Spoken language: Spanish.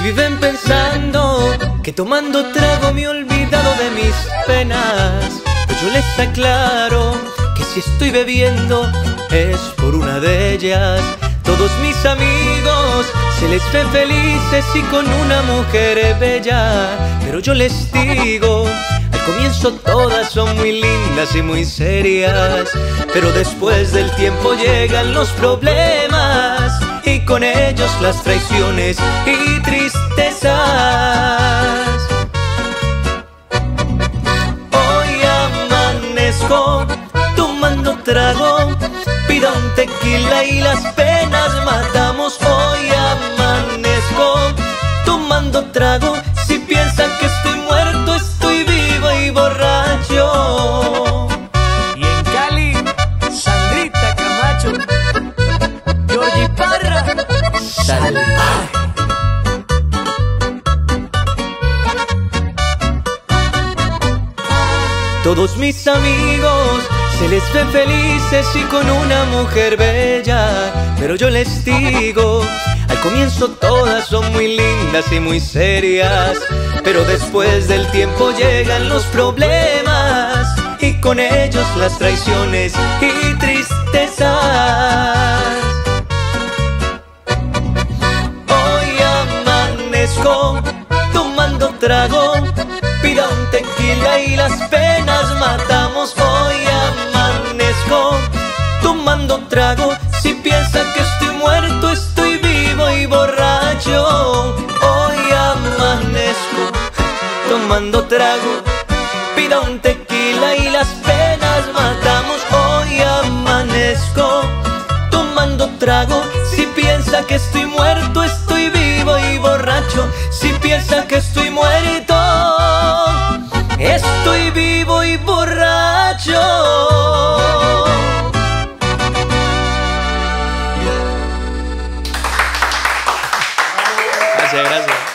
Si viven pensando que tomando trago me he olvidado de mis penas, pues yo les aclaro que si estoy bebiendo es por una de ellas. Todos mis amigos se les ve felices y con una mujer bella, pero yo les digo, al comienzo todas son muy lindas y muy serias, pero después del tiempo llegan los problemas con ellos las traiciones y tristezas. Hoy amanezco tomando trago, pida un tequila y las penas matamos. Hoy amanezco tomando trago, Todos mis amigos. Se les ve felices y con una mujer bella, pero yo les digo, al comienzo todas son muy lindas y muy serias, pero después del tiempo llegan los problemas. Y con ellos las traiciones y tristezas. Hoy amanezco tomando trago, pida un tequila y las penas trago, si piensan que estoy muerto, estoy vivo y borracho. Hoy amanezco tomando trago, pida un tequila y las penas matamos. Hoy amanezco tomando trago. Gracias, gracias.